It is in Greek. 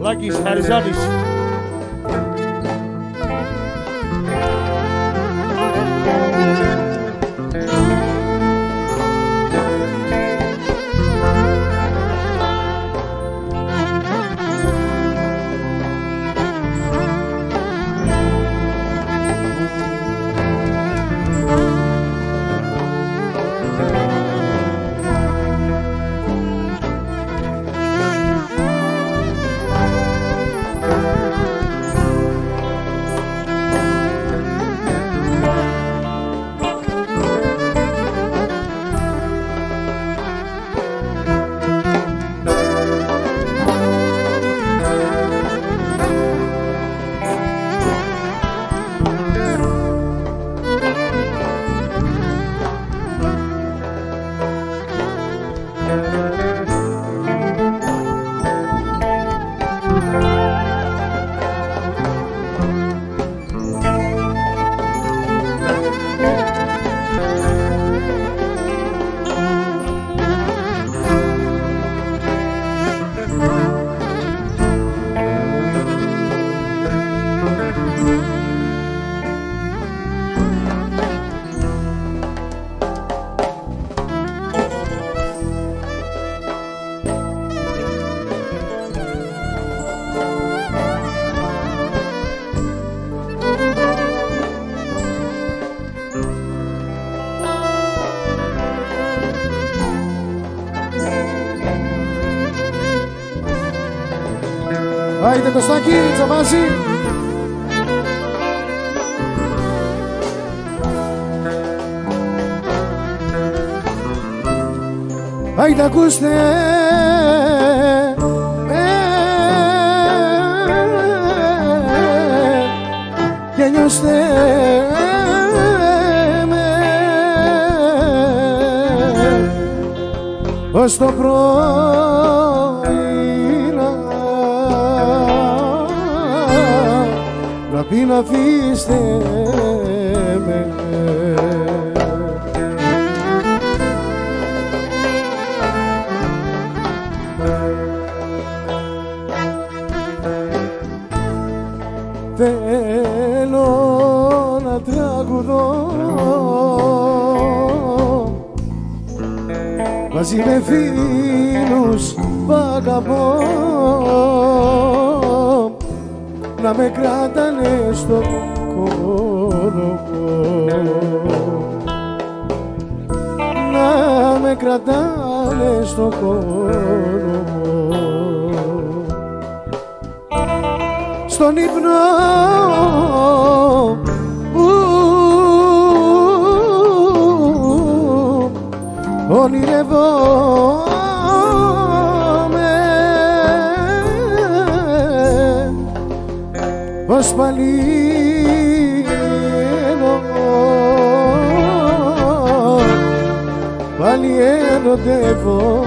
like his horizontes. Άιντε Κωστάκη, τσαβάζει. Άιντε ακούστε με και νιώστε με ως το πρωί να πει να αφήστε με. Θέλω να τραγουδώ. Μαζί με φίλους που αγαπώ να με κράτανε στο κόλο να με κρατάνε στο κόλο στον ύπνο ου, πως πάλι πάλι ερωτεύομαι